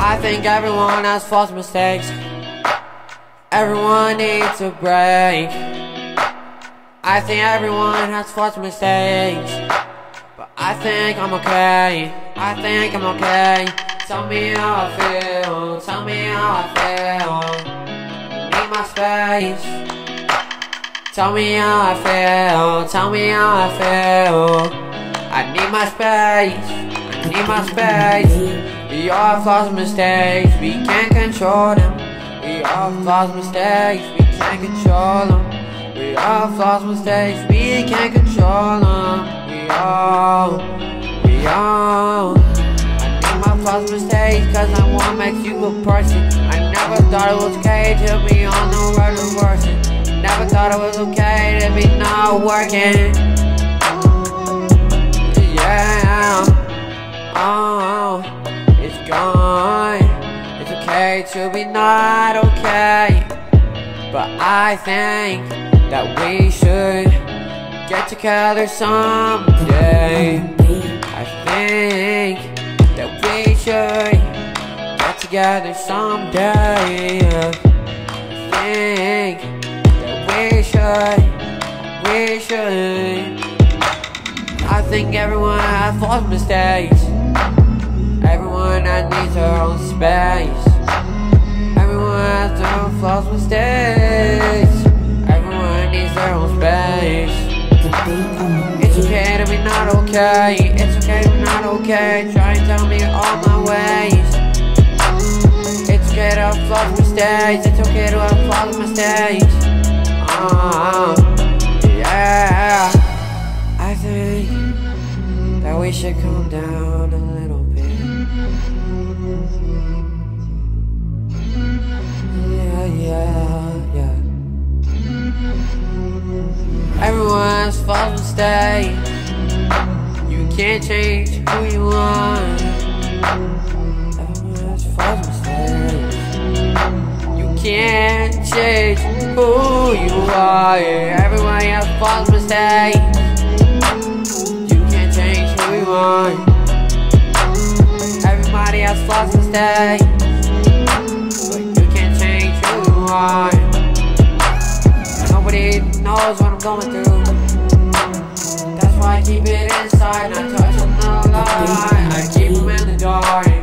I think everyone has false mistakes. Everyone needs a break. I think everyone has false mistakes. But I think I'm okay. I think I'm okay. Tell me how I feel. Tell me how I feel. Need my space. Tell me how I feel. Tell me how I feel. I need my space. I need my space. We all flaws and mistakes, we can't control them. We all flaws and mistakes, we can't control them. We all flaws and mistakes, we can't control them. We all, we all. I need my flaws mistakes, cause I wanna make you a person. I never thought it was okay to be on the road to worsen. Never thought it was okay to be not working. Yeah. Oh it's gone. It's okay to be not okay. But I think that we should get together someday. I think that we should get together someday. That we should, we should. I think everyone has false mistakes. Everyone that needs her own space. Everyone has their own flaws, mistakes. Everyone needs their own space. It's okay to be not okay. It's okay to be not okay. Try and tell me all my ways. It's okay to have flaws, mistakes. It's okay to have flaws, mistakes. Should calm down a little bit. Yeah, yeah, yeah. Everyone's false mistake. You can't change who you are. Everyone's false mistakes. You can't change who you are. Everyone has false mistakes mine. Everybody has flaws and mistakes, but you can't change who you are. Nobody knows what I'm going through. That's why I keep it inside, not touching the light. I keep them in the dark.